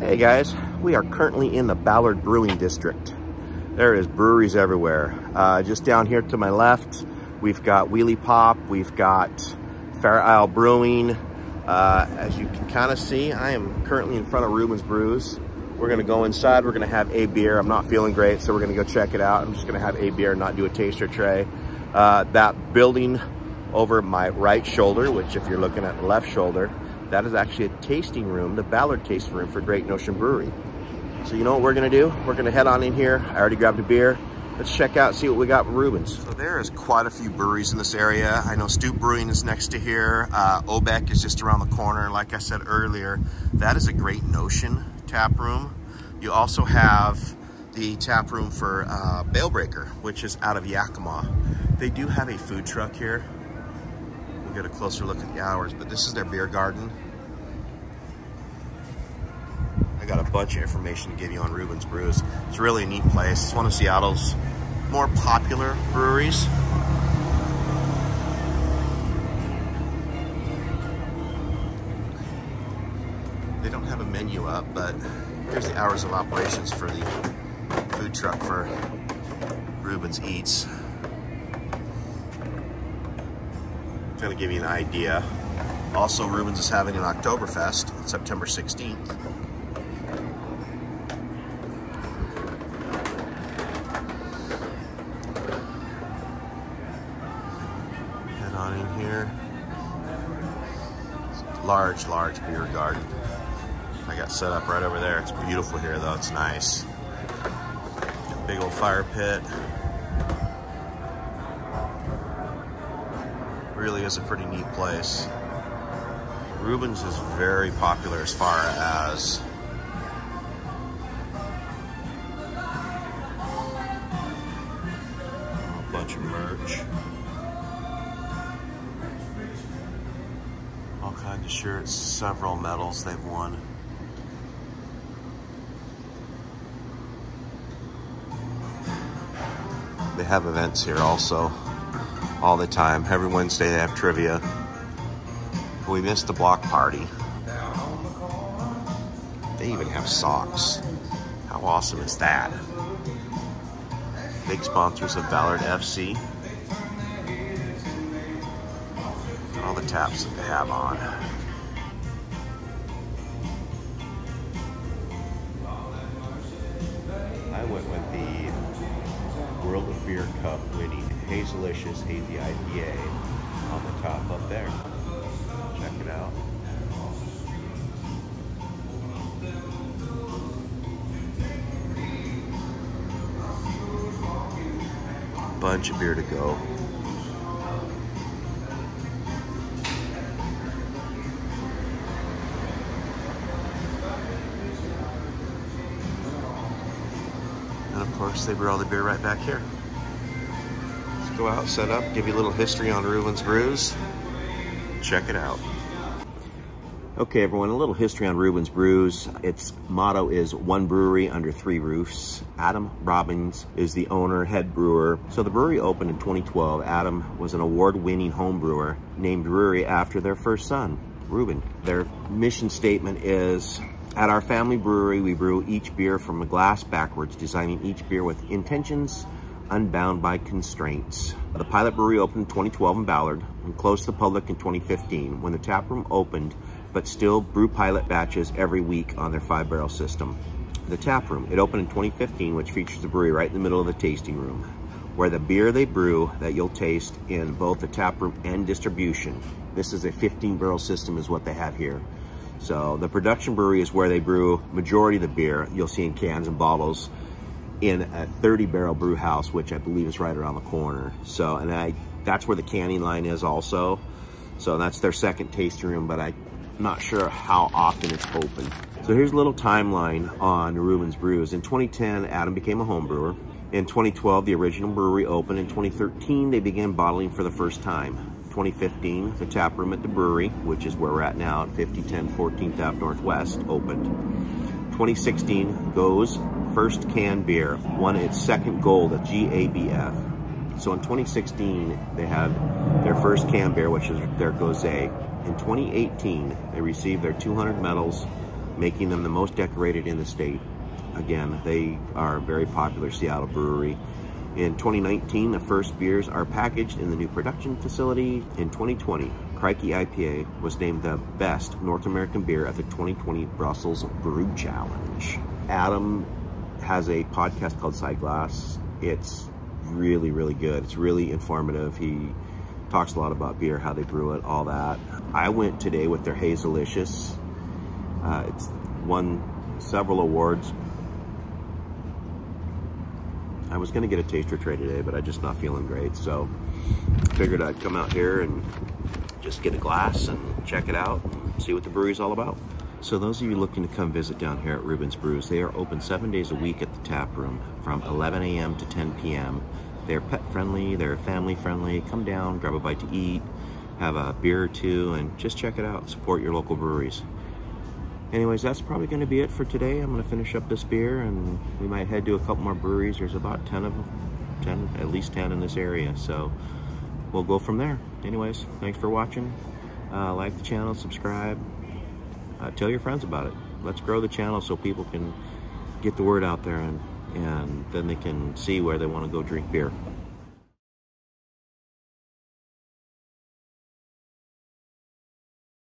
Hey guys, we are currently in the Ballard Brewing District. There is breweries everywhere. Uh, just down here to my left, we've got Wheelie Pop, we've got Fair Isle Brewing. Uh, as you can kind of see, I am currently in front of Reuben's Brews. We're gonna go inside, we're gonna have a beer. I'm not feeling great, so we're gonna go check it out. I'm just gonna have a beer, not do a taster tray. Uh, that building over my right shoulder, which if you're looking at left shoulder, that is actually a tasting room, the Ballard tasting room for Great Notion Brewery. So you know what we're gonna do? We're gonna head on in here. I already grabbed a beer. Let's check out, see what we got Reuben's. So there is quite a few breweries in this area. I know Stoup Brewing is next to here. Uh, Obec is just around the corner. Like I said earlier, that is a Great Notion tap room. You also have the tap room for uh, Breaker, which is out of Yakima. They do have a food truck here. Get a closer look at the hours, but this is their beer garden. I got a bunch of information to give you on Reuben's Brews. It's really a neat place. It's one of Seattle's more popular breweries. They don't have a menu up, but here's the hours of operations for the food truck for Reuben's Eats. Kind of give you an idea. Also, Reuben's is having an Oktoberfest on September 16th. Head on in here. Large, large beer garden. I got set up right over there. It's beautiful here though, it's nice. Big old fire pit. Really is a pretty neat place. Reuben's is very popular as far as a bunch of merch. All kinds of shirts, several medals they've won. They have events here also all the time. Every Wednesday they have trivia. We missed the block party. They even have socks. How awesome is that? Big sponsors of Ballard FC. All the taps that they have on. I went with the World of Beer Cup winning Hazelicious Hazy IPA on the top up there. Check it out. Bunch of beer to go. Course, they brew all the beer right back here Let's go out, set up, give you a little history on Reuben's Brews. Check it out. Okay, everyone, a little history on Reuben's Brews. Its motto is one brewery under three roofs. Adam Robbings is the owner, head brewer. So the brewery opened in 2012. Adam was an award-winning home brewer named brewery after their first son, Reuben. Their mission statement is, at our family brewery, we brew each beer from a glass backwards, designing each beer with intentions unbound by constraints. The pilot brewery opened in 2012 in Ballard and closed to the public in 2015 when the tap room opened, but still brew pilot batches every week on their five barrel system. The tap room, it opened in 2015, which features the brewery right in the middle of the tasting room, where the beer they brew that you'll taste in both the tap room and distribution. This is a 15 barrel system is what they have here. So the production brewery is where they brew majority of the beer you'll see in cans and bottles in a 30 barrel brew house, which I believe is right around the corner. So, and I, that's where the canning line is also. So that's their second tasting room, but I'm not sure how often it's open. So here's a little timeline on Reuben's Brews. In 2010, Adam became a home brewer. In 2012, the original brewery opened. In 2013, they began bottling for the first time. 2015, the tap room at the brewery, which is where we're at now at 5010 14th Ave Northwest, opened. 2016, Gose first can beer, won its second gold at GABF. So in 2016, they had their first can beer, which is their Gose. In 2018, they received their 200 medals making them the most decorated in the state. Again, they are a very popular Seattle brewery. In 2019, the first beers are packaged in the new production facility. In 2020, Crikey IPA was named the best North American beer at the 2020 Brussels Brew Challenge. Adam has a podcast called Side Glass. It's really, really good. It's really informative. He talks a lot about beer, how they brew it, all that. I went today with their Hazelicious. Uh, it's won several awards I was gonna get a taster tray today, but I'm just not feeling great. So figured I'd come out here and just get a glass and check it out and see what the brewery's all about. So those of you looking to come visit down here at Reuben's Brews, they are open seven days a week at the tap room from 11 a.m. to 10 p.m. They're pet friendly, they're family friendly. Come down, grab a bite to eat, have a beer or two, and just check it out. Support your local breweries anyways, that's probably going to be it for today. I'm going to finish up this beer and we might head to a couple more breweries. There's about 10 of them, 10, at least 10 in this area. So we'll go from there. Anyways, thanks for watching. Uh, like the channel, subscribe, uh, tell your friends about it. Let's grow the channel so people can get the word out there and, and then they can see where they want to go drink beer.